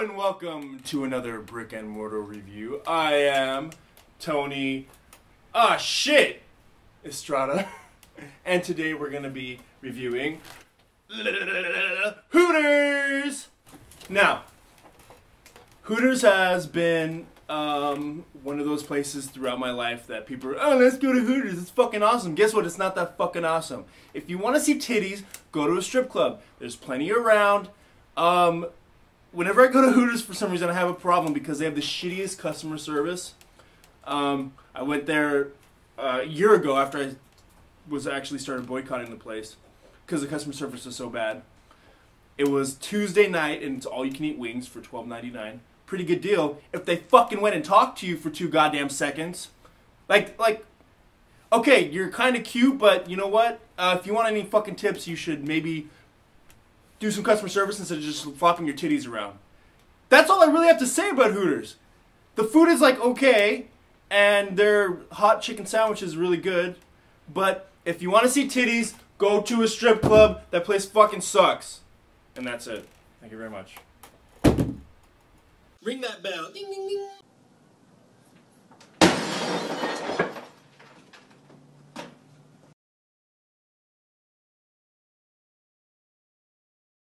and welcome to another brick and mortar review. I am Tony. Ah, shit! Estrada. And today we're gonna be reviewing Hooters! Now, Hooters has been um, one of those places throughout my life that people are, oh, let's go to Hooters. It's fucking awesome. Guess what? It's not that fucking awesome. If you want to see titties, go to a strip club. There's plenty around. Um, whenever I go to Hooters, for some reason, I have a problem because they have the shittiest customer service. Um, I went there uh, a year ago after I was actually started boycotting the place because the customer service was so bad. It was Tuesday night and it's all you can eat wings for twelve ninety nine. Pretty good deal. If they fucking went and talked to you for two goddamn seconds, like like, okay, you're kind of cute, but you know what? Uh, if you want any fucking tips, you should maybe do some customer service instead of just flopping your titties around. That's all I really have to say about Hooters. The food is like okay, and their hot chicken sandwich is really good, but if you want to see titties, go to a strip club. That place fucking sucks. And that's it. Thank you very much. Ring that bell. Ding, ding, ding.